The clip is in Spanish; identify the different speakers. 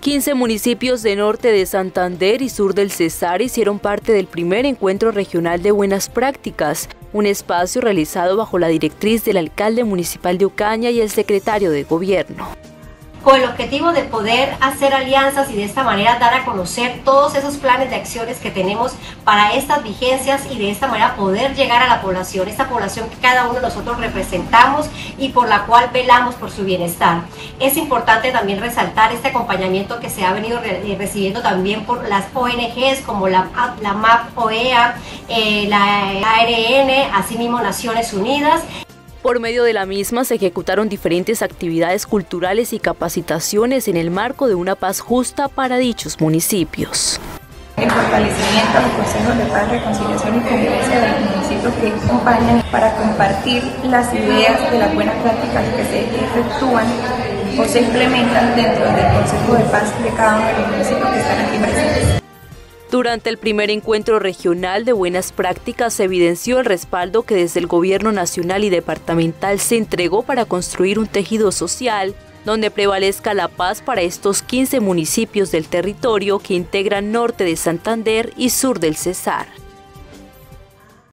Speaker 1: 15 municipios de norte de Santander y sur del Cesar hicieron parte del primer encuentro regional de buenas prácticas, un espacio realizado bajo la directriz del alcalde municipal de Ocaña y el secretario de gobierno
Speaker 2: con el objetivo de poder hacer alianzas y de esta manera dar a conocer todos esos planes de acciones que tenemos para estas vigencias y de esta manera poder llegar a la población, esta población que cada uno de nosotros representamos y por la cual velamos por su bienestar. Es importante también resaltar este acompañamiento que se ha venido eh, recibiendo también por las ONGs como la, la MAP OEA, eh, la ARN, asimismo Naciones Unidas.
Speaker 1: Por medio de la misma se ejecutaron diferentes actividades culturales y capacitaciones en el marco de una paz justa para dichos municipios.
Speaker 3: El fortalecimiento de los consejos de paz, reconciliación y convivencia de los municipios que acompañan para compartir las ideas de las buenas prácticas que se efectúan o se implementan dentro del Consejo de Paz de cada uno de los municipios que están aquí presentes.
Speaker 1: Durante el primer encuentro regional de buenas prácticas se evidenció el respaldo que desde el gobierno nacional y departamental se entregó para construir un tejido social donde prevalezca la paz para estos 15 municipios del territorio que integran norte de Santander y sur del Cesar.